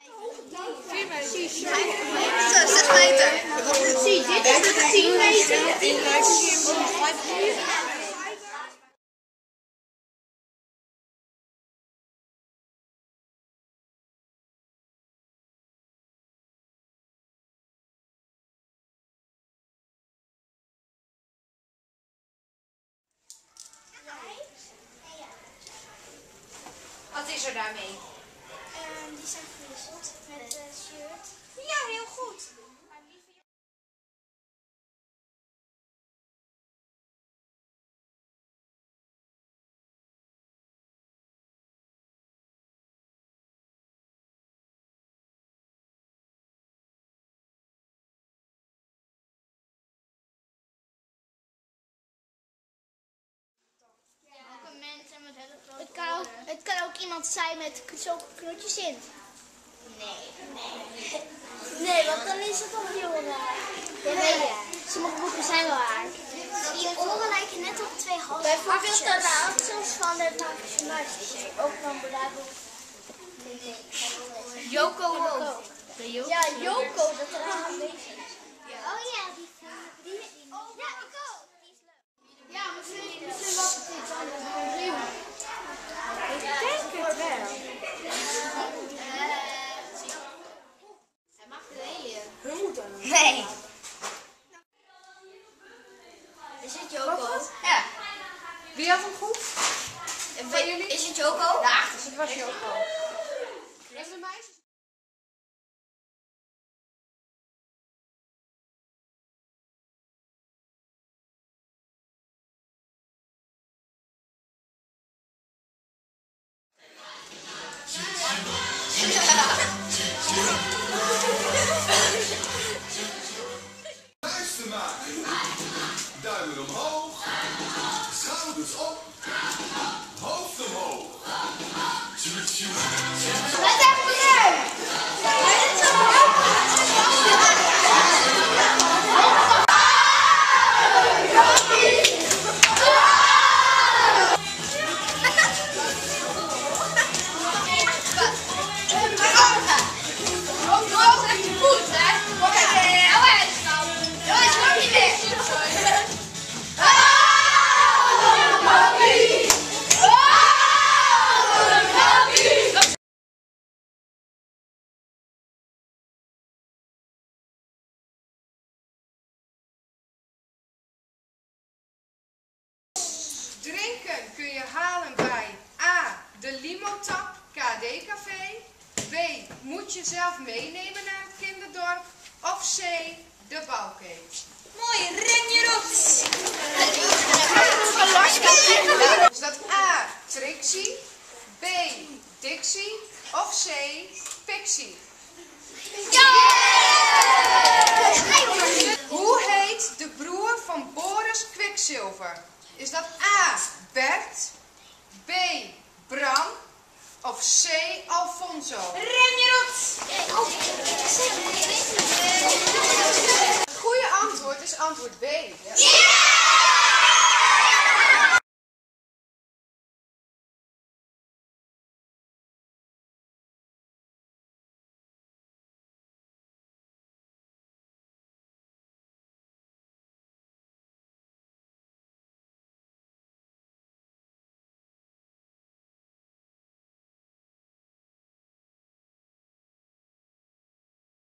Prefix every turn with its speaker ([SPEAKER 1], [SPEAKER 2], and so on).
[SPEAKER 1] Zo, 6 meter.
[SPEAKER 2] Zie, dit is de 10 meter.
[SPEAKER 3] Wat is er daarmee?
[SPEAKER 2] Die zijn gewisseld met het shirt.
[SPEAKER 3] Ja, heel goed.
[SPEAKER 2] Het kan ook iemand zijn met zulke knotjes in. Nee, nee. Nee, want dan is het toch heel raar. Ja, weet je. Sommige boeken zijn wel raar. Die oren lijken net op twee halve Bijvoorbeeld de raadsels van de professionals. Ook van Bravo.
[SPEAKER 3] Joko ook.
[SPEAKER 2] Ja, Joko, dat er aan aanwezig is. Oh ja, die die, oh, Ja, ik ook. Die is leuk. Ja, misschien, misschien was het iets anders dan Rio. Ik denk het wel.
[SPEAKER 3] Hij mag draaien.
[SPEAKER 1] Nee.
[SPEAKER 3] Is het Joko?
[SPEAKER 1] Ja.
[SPEAKER 4] Wie had hem goed?
[SPEAKER 3] Van jullie? Is het Joko?
[SPEAKER 4] Ja, dus het was Joko. Dat is de meisjes.
[SPEAKER 5] Luister
[SPEAKER 4] Drinken kun je halen bij A. De Limotap KD Café. B. Moet je zelf meenemen naar het kinderdorp. Of C. De Bouwkeet.
[SPEAKER 1] Mooi, ren je rots.
[SPEAKER 4] Is dat A. Trixie. B. Dixie. Of C. Pixie. Hoe heet de broer van Boris Kwikzilver? Is dat A. Bert, B. Bram of C. Alfonso?
[SPEAKER 1] Ren je rots.
[SPEAKER 4] Het goede antwoord is antwoord B.
[SPEAKER 1] Ja!